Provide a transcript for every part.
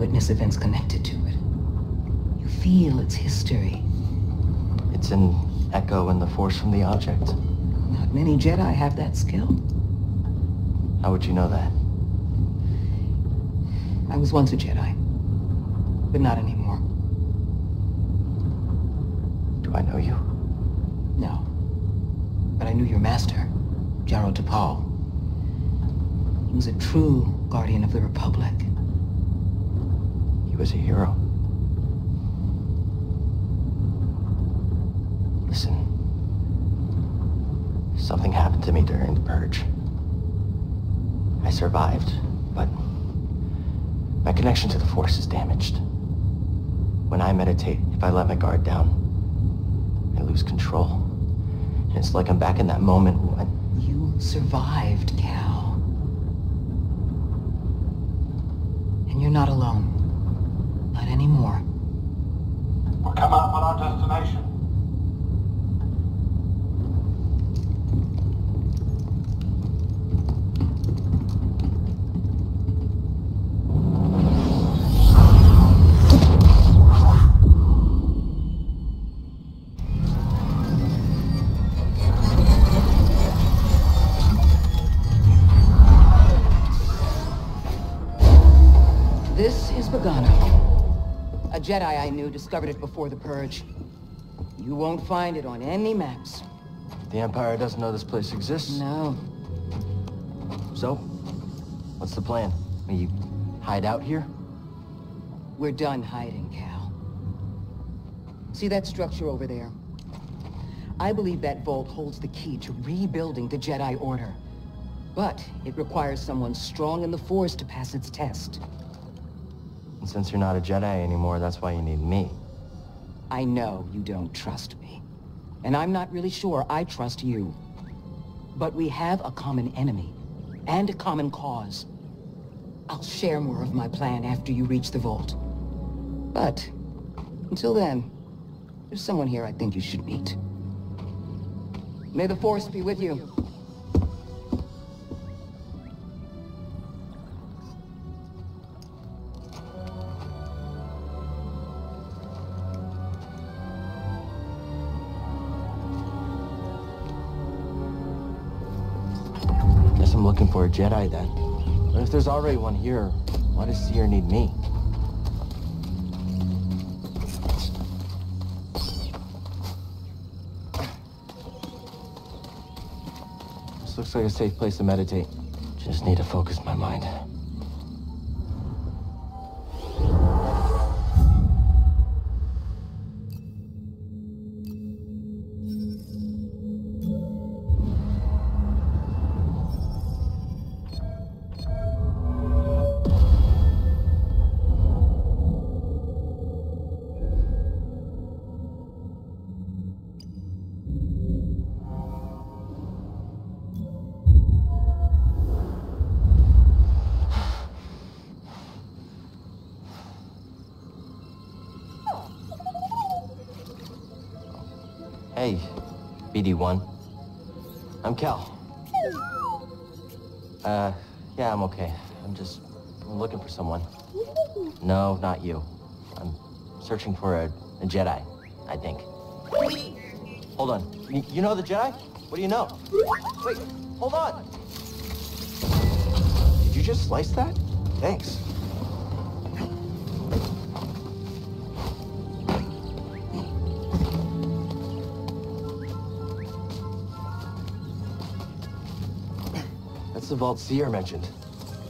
witness events connected to it. You feel its history. It's an echo in the force from the object. Not many Jedi have that skill. How would you know that? I was once a Jedi. But not anymore. Do I know you? No. But I knew your master, Jaro Tapal. He was a true guardian of the Republic. Was a hero. Listen. Something happened to me during the Purge. I survived, but my connection to the Force is damaged. When I meditate, if I let my guard down, I lose control. And it's like I'm back in that moment when... You survived, Cal. And you're not alone. Not anymore. We're coming up on our destination. This is Bogano. A Jedi I knew discovered it before the Purge. You won't find it on any maps. The Empire doesn't know this place exists. No. So, what's the plan? We hide out here? We're done hiding, Cal. See that structure over there? I believe that vault holds the key to rebuilding the Jedi Order. But it requires someone strong in the Force to pass its test. And since you're not a Jedi anymore, that's why you need me. I know you don't trust me. And I'm not really sure I trust you. But we have a common enemy. And a common cause. I'll share more of my plan after you reach the vault. But, until then, there's someone here I think you should meet. May the Force be with you. For a Jedi then. But if there's already one here, why does Cere need me? This looks like a safe place to meditate. Just need to focus my mind. BD1. I'm Cal. Uh, yeah, I'm okay. I'm just looking for someone. No, not you. I'm searching for a, a Jedi, I think. Hold on. You know the Jedi? What do you know? Wait, hold on. Did you just slice that? Thanks. The vault Cere mentioned.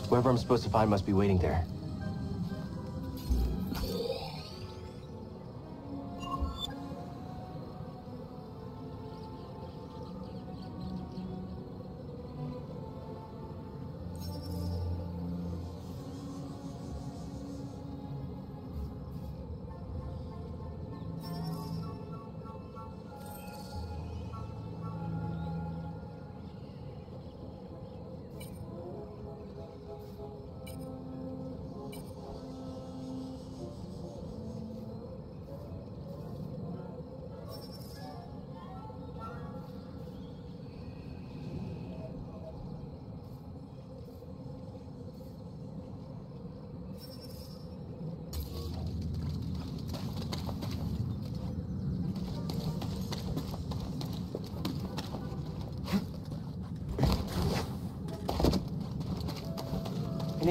Whoever I'm supposed to find must be waiting there.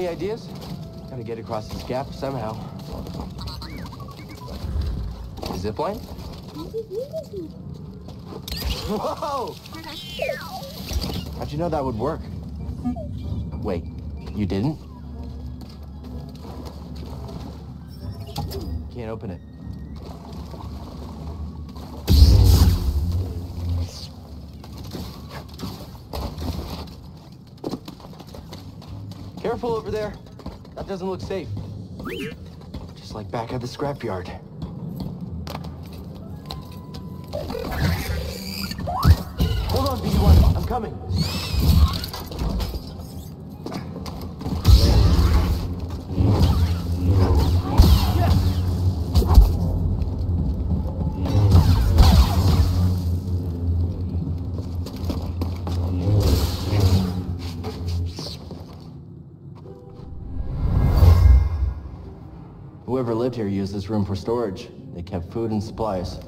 Any ideas? Gotta get across this gap somehow. Zipline? Whoa! How'd you know that would work? Wait, you didn't? Can't open it. Careful over there. That doesn't look safe. Just like back at the scrapyard. Hold on, BD-1. I'm coming. Whoever lived here used this room for storage. They kept food and supplies.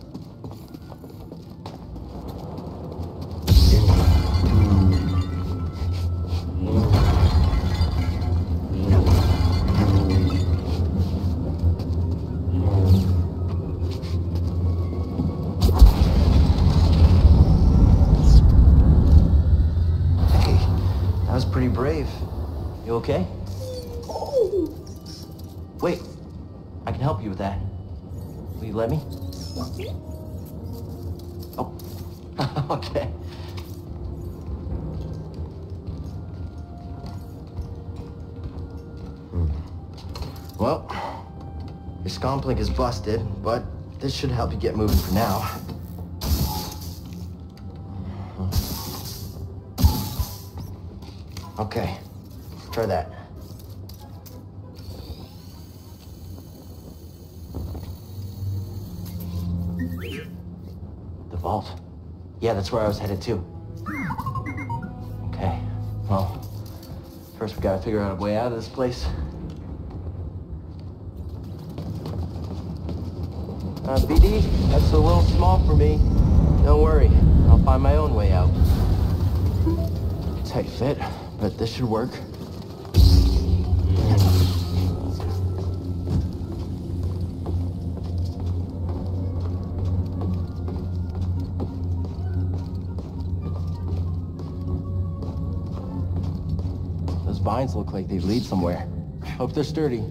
You with that. Will you let me? Oh, okay. Hmm. Well, your scomp link is busted, but this should help you get moving for now. Okay, try that. The vault. Yeah, that's where I was headed to. Okay, well, first we gotta figure out a way out of this place. Uh, BD, that's a little small for me. Don't worry, I'll find my own way out. Tight fit, but this should work. Vines look like they lead somewhere. Hope they're sturdy.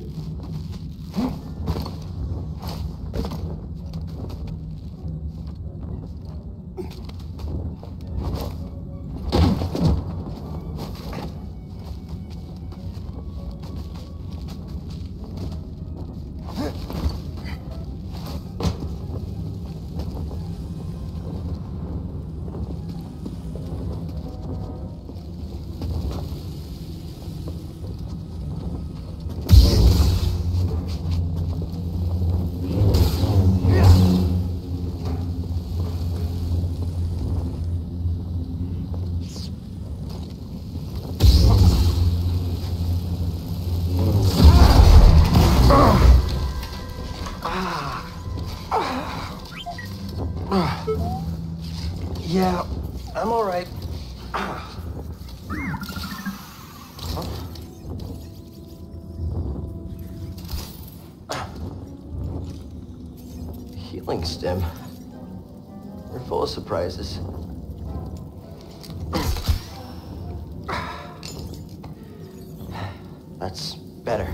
That's better.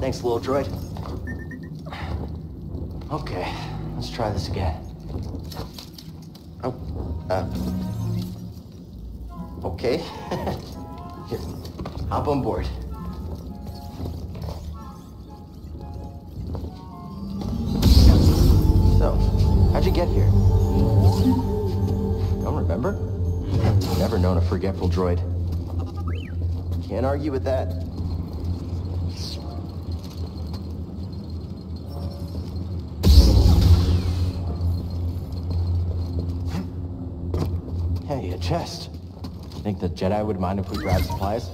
Thanks, little droid. Okay, let's try this again. Oh, uh. Okay. Here, hop on board. Forgetful droid. Can't argue with that. Hey, a chest. Think the Jedi would mind if we grab supplies?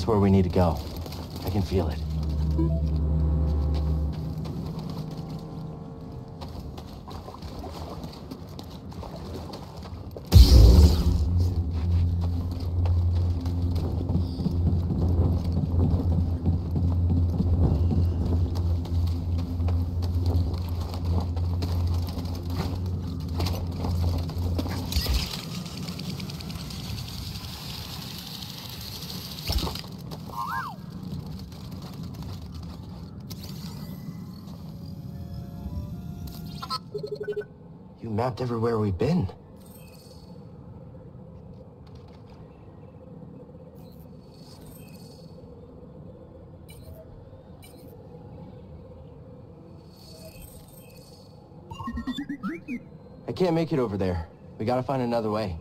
That's where we need to go. I can feel it. Everywhere we've been. I can't make it over there. We gotta find another way.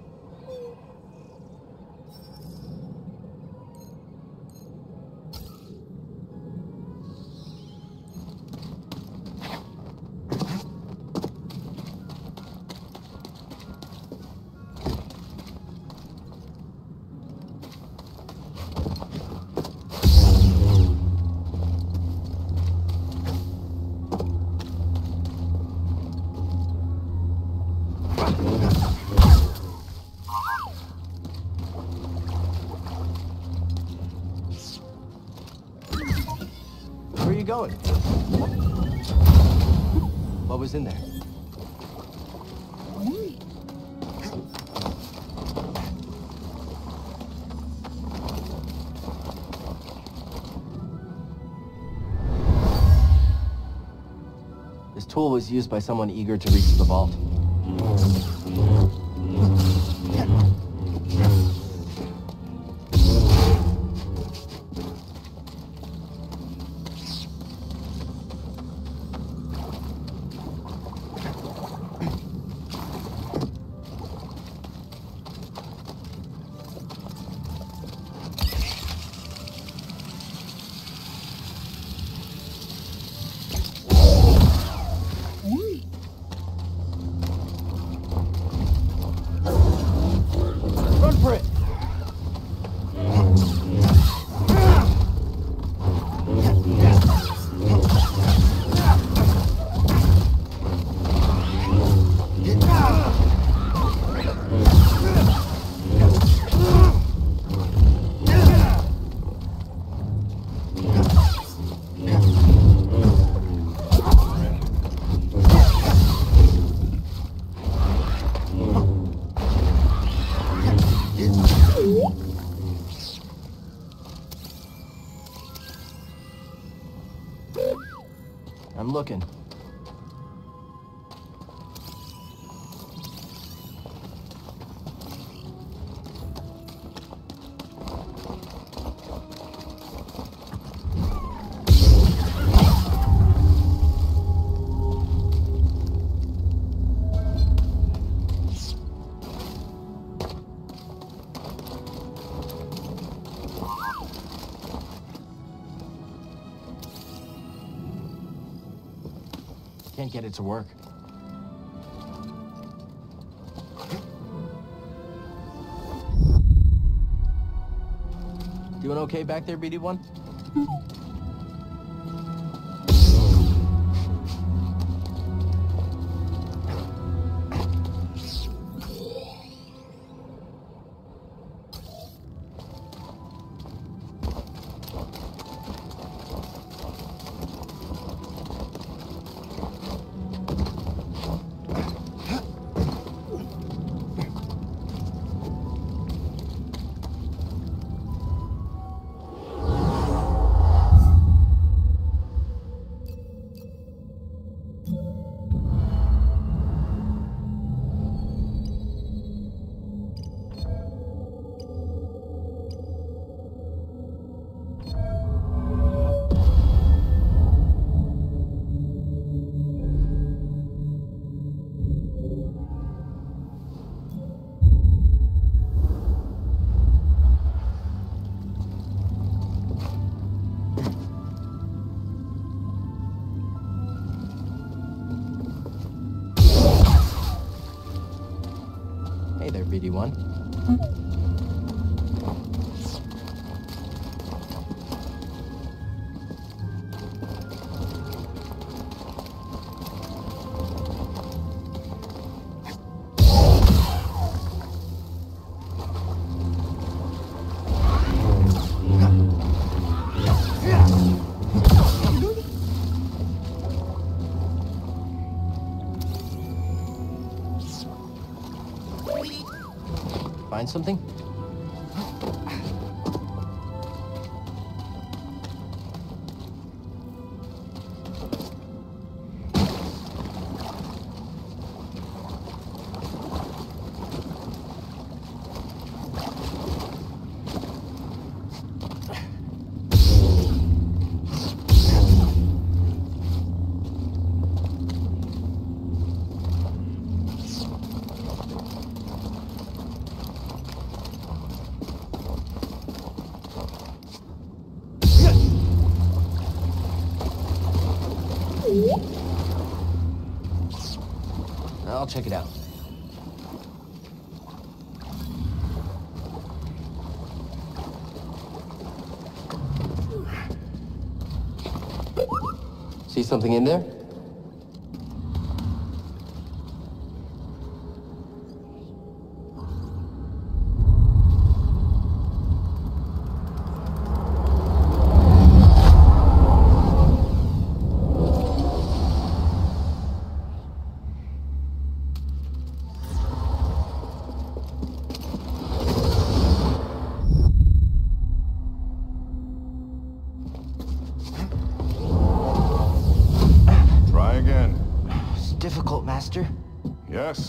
Used by someone eager to reach the vault. Hmm. I'm looking. It to work. Doing okay back there, BD1? Find something? Something in there? Try again. It's difficult, Master. Yes,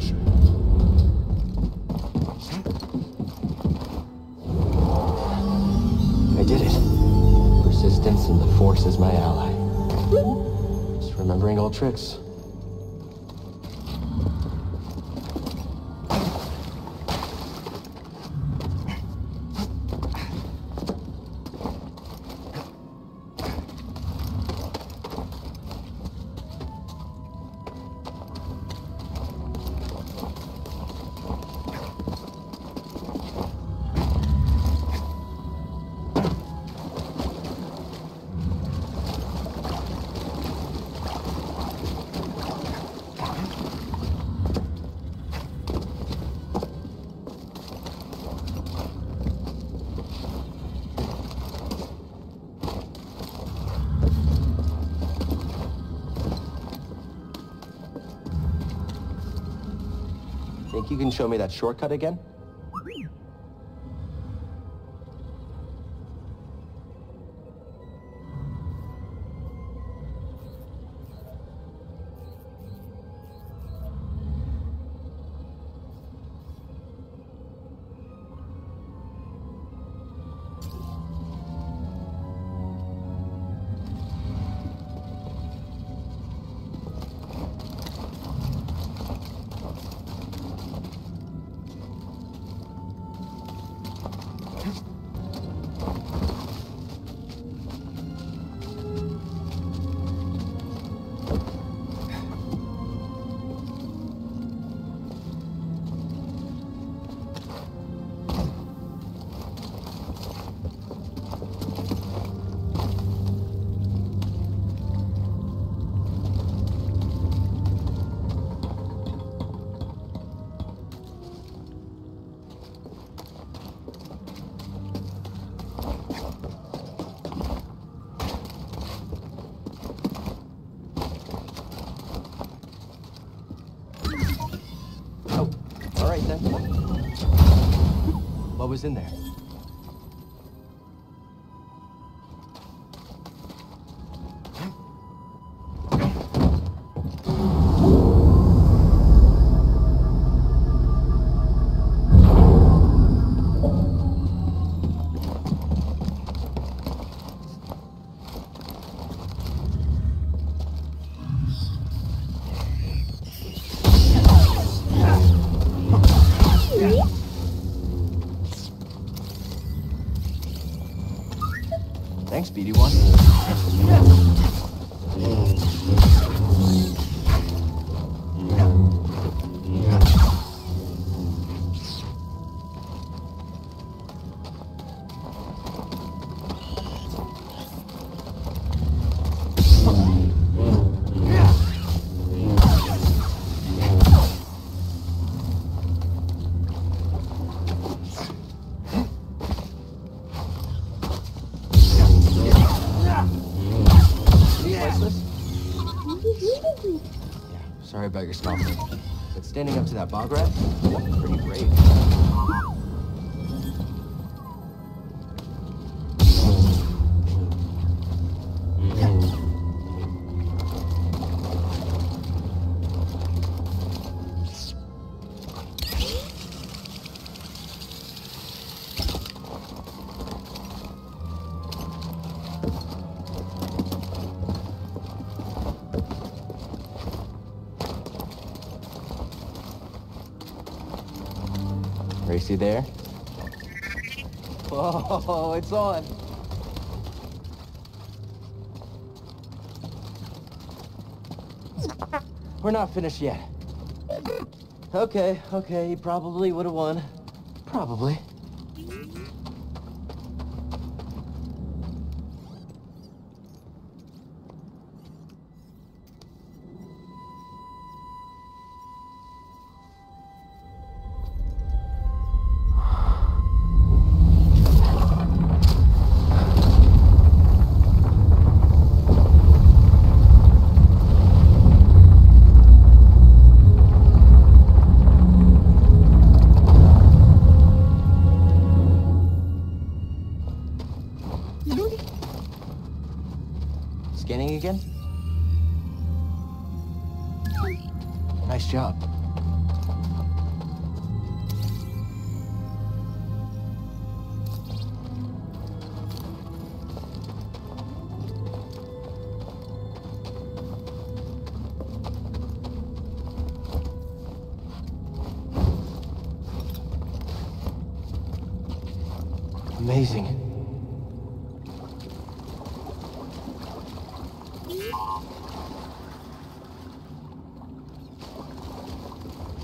Position. I did it. Persistence and the Force is my ally. Just remembering old tricks. Think you can show me that shortcut again? Was in there? But standing up to that bog rat? Racy there? Oh, it's on. We're not finished yet. Okay, okay, he probably would have won. Probably. Amazing.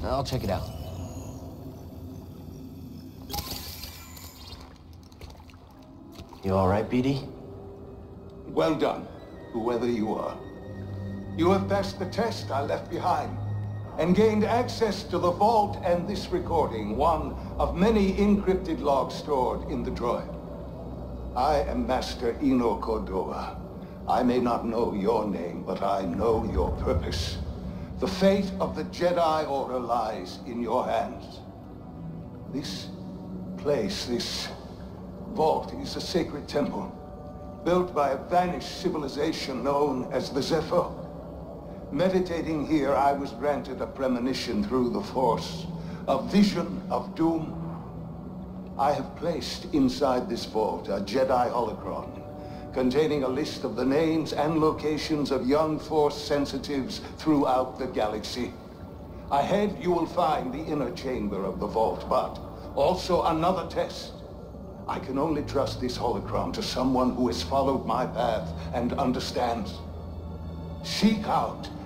I'll check it out. You all right, BD? Well done, whoever you are. You have passed the test I left behind, and gained access to the vault and this recording, one of many encrypted logs stored in the droid. I am Master Eno Cordova. I may not know your name, but I know your purpose. The fate of the Jedi Order lies in your hands. This place, this vault, is a sacred temple, built by a vanished civilization known as the Zeffo. Meditating here, I was granted a premonition through the Force, a vision of doom. I have placed inside this vault a Jedi holocron containing a list of the names and locations of young Force sensitives throughout the galaxy. Ahead, you will find the inner chamber of the vault, but also another test. I can only trust this holocron to someone who has followed my path and understands. Seek out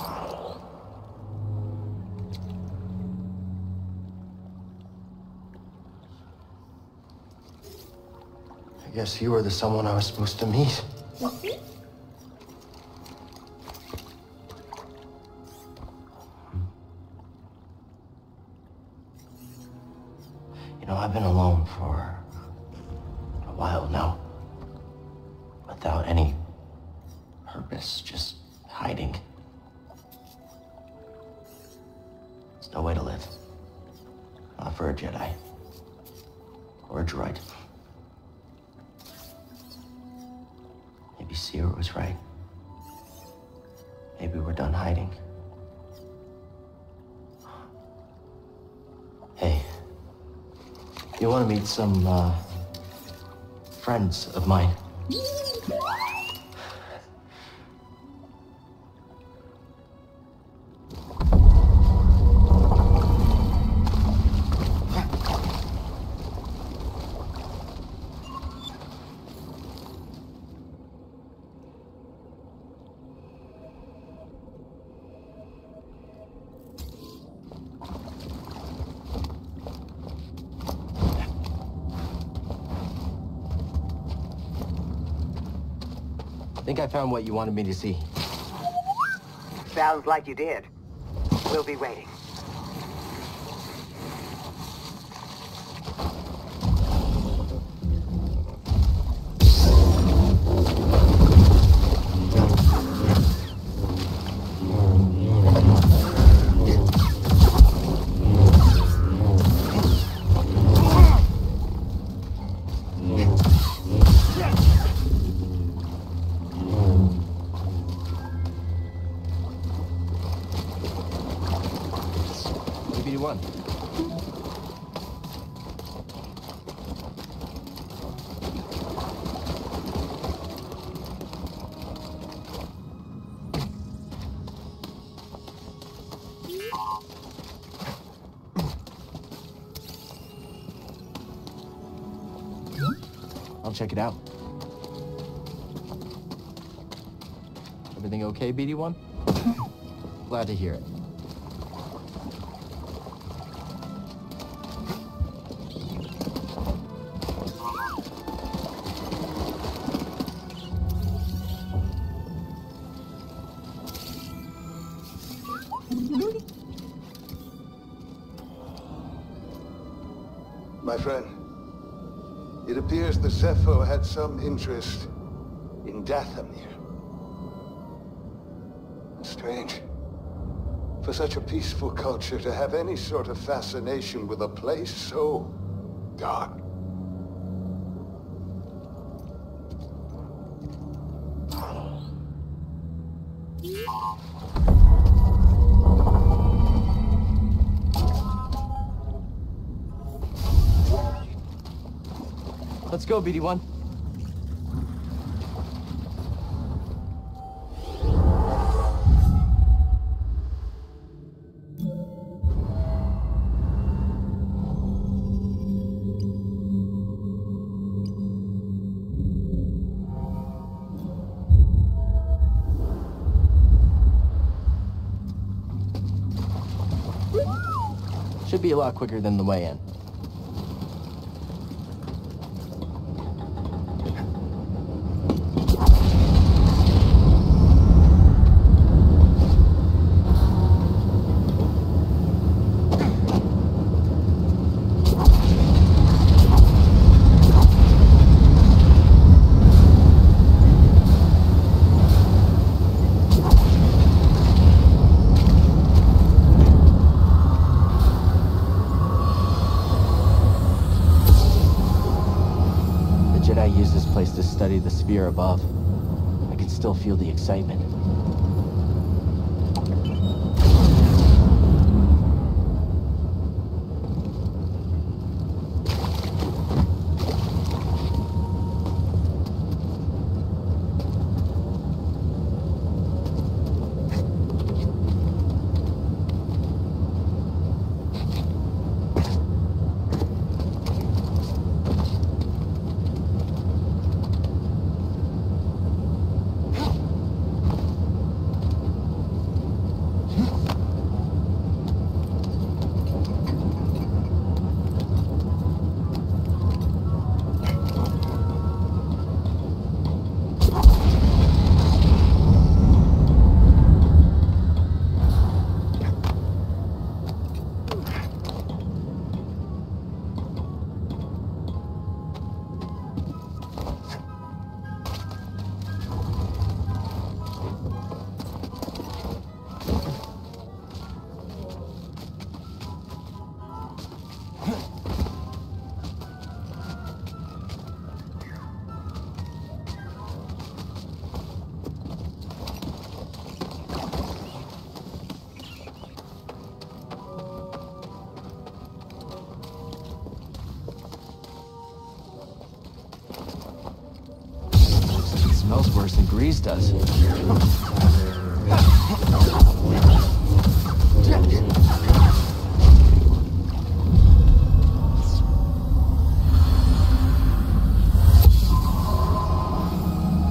I guess you were the someone I was supposed to meet. You know, I've been alone for some, uh, friends of mine? Think I found what you wanted me to see. Sounds like you did. We'll be waiting. BD-1? Glad to hear it. My friend, it appears the Zeffo had some interest in Dathomir. Strange. For such a peaceful culture to have any sort of fascination with a place oh, so dark. Let's go, BD-1. Should be a lot quicker than the way in. The Jedi used this place to the above. I can still feel the excitement. Does.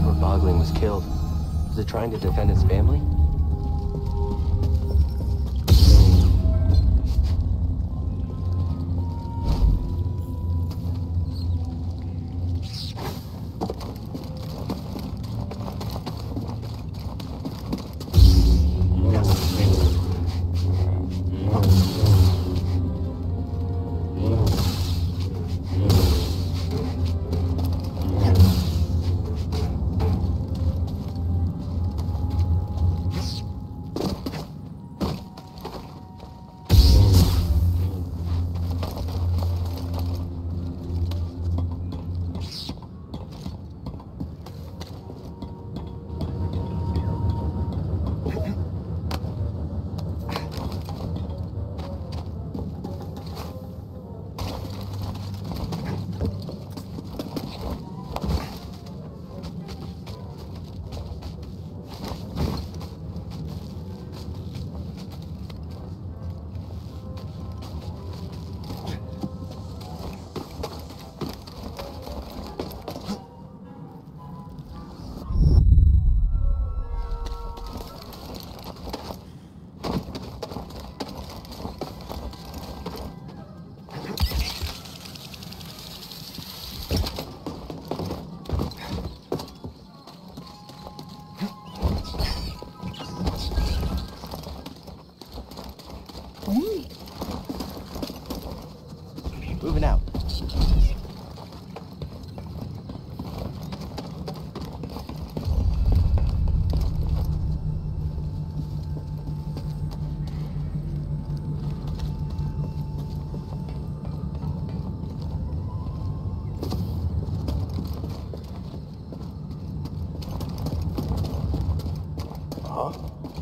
Where Bogling was killed. Was it trying to defend its family?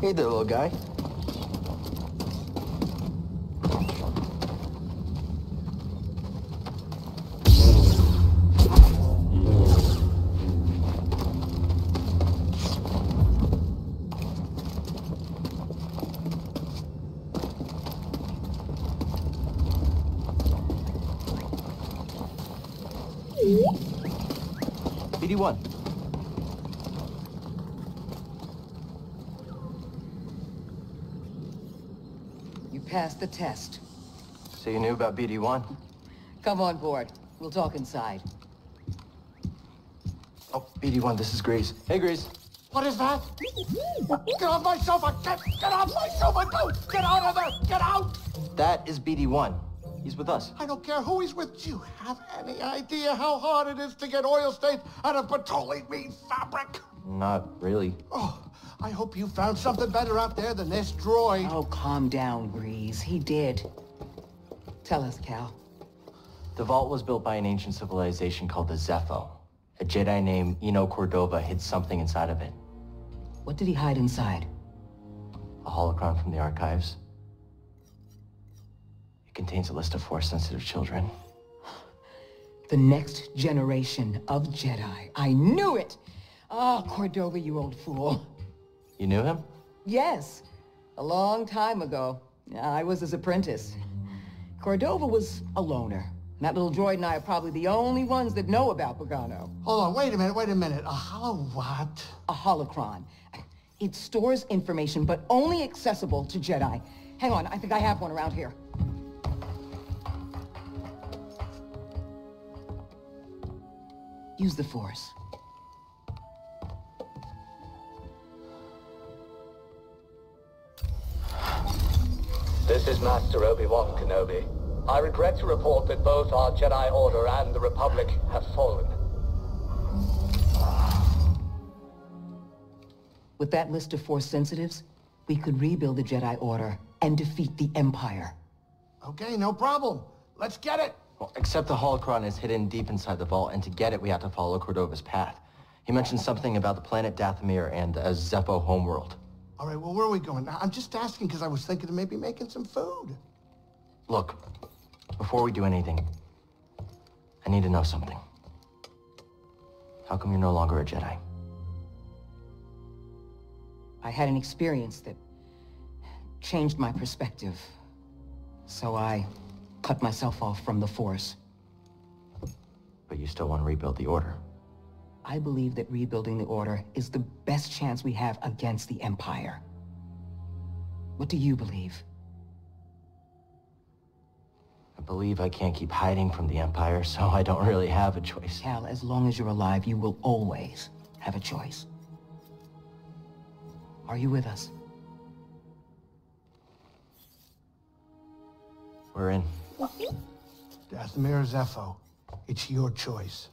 Hey there, little guy. BD-1. You passed the test. So you knew about BD-1? Come on board. We'll talk inside. Oh, BD-1, this is Greez. Hey, Greez. What is that? Get off my sofa! Get, get off my sofa! Don't! Get out of there! Get out! That is BD-1. He's with us. I don't care who he's with. Do you have any idea how hard it is to get oil stains out of petroleum fabric? Not really. Oh, I hope you found something better out there than this droid. Oh, calm down, Greez. He did. Tell us, Cal. The vault was built by an ancient civilization called the Zeffo. A Jedi named Eno Cordova hid something inside of it. What did he hide inside? A holocron from the archives. It contains a list of Force-sensitive children. The next generation of Jedi. I knew it! Ah, Cordova, you old fool. You knew him? Yes, a long time ago. I was his apprentice. Cordova was a loner. That little droid and I are probably the only ones that know about Bogano. Hold on, wait a minute, wait a minute. A hollow what? A holocron. It stores information, but only accessible to Jedi. Hang on, I think I have one around here. Use the Force. This is Master Obi-Wan Kenobi. I regret to report that both our Jedi Order and the Republic have fallen. With that list of Force sensitives, we could rebuild the Jedi Order and defeat the Empire. Okay, no problem. Let's get it. Well, except the holocron is hidden deep inside the vault, and to get it, we have to follow Cordova's path. He mentioned something about the planet Dathomir and a Zeffo homeworld. All right, well, where are we going? I'm just asking because I was thinking of maybe making some food. Look, before we do anything, I need to know something. How come you're no longer a Jedi? I had an experience that changed my perspective. So I cut myself off from the Force. But you still want to rebuild the Order. I believe that rebuilding the Order is the best chance we have against the Empire. What do you believe? I believe I can't keep hiding from the Empire, so I don't really have a choice. Cal, as long as you're alive, you will always have a choice. Are you with us? We're in. Dathomir or Zeffo, it's your choice.